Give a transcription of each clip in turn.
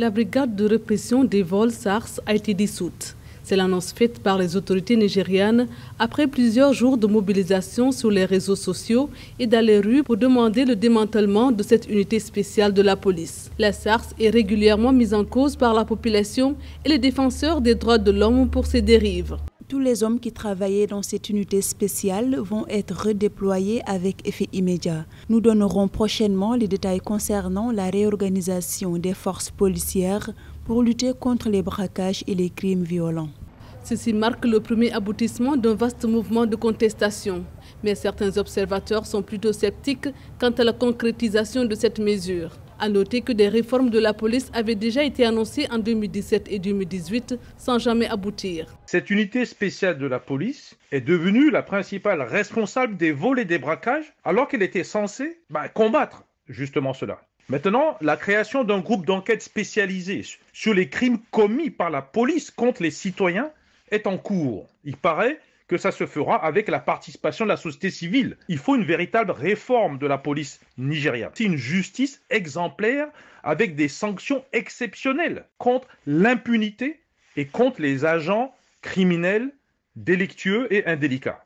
La brigade de répression des vols SARS a été dissoute. C'est l'annonce faite par les autorités nigérianes après plusieurs jours de mobilisation sur les réseaux sociaux et dans les rues pour demander le démantèlement de cette unité spéciale de la police. La SARS est régulièrement mise en cause par la population et les défenseurs des droits de l'homme pour ses dérives. Tous les hommes qui travaillaient dans cette unité spéciale vont être redéployés avec effet immédiat. Nous donnerons prochainement les détails concernant la réorganisation des forces policières pour lutter contre les braquages et les crimes violents. Ceci marque le premier aboutissement d'un vaste mouvement de contestation. Mais certains observateurs sont plutôt sceptiques quant à la concrétisation de cette mesure. A noter que des réformes de la police avaient déjà été annoncées en 2017 et 2018 sans jamais aboutir. Cette unité spéciale de la police est devenue la principale responsable des vols et des braquages alors qu'elle était censée bah, combattre justement cela. Maintenant, la création d'un groupe d'enquête spécialisé sur les crimes commis par la police contre les citoyens est en cours. Il paraît que ça se fera avec la participation de la société civile. Il faut une véritable réforme de la police nigériane. C'est une justice exemplaire avec des sanctions exceptionnelles contre l'impunité et contre les agents criminels, délictueux et indélicats.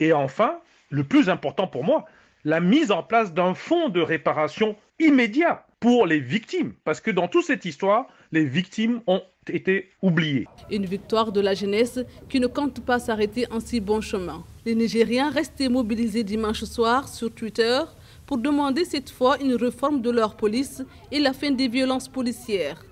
Et enfin, le plus important pour moi, la mise en place d'un fonds de réparation immédiat pour les victimes. Parce que dans toute cette histoire, les victimes ont été oubliées. Une victoire de la jeunesse qui ne compte pas s'arrêter en si bon chemin. Les Nigériens restaient mobilisés dimanche soir sur Twitter pour demander cette fois une réforme de leur police et la fin des violences policières.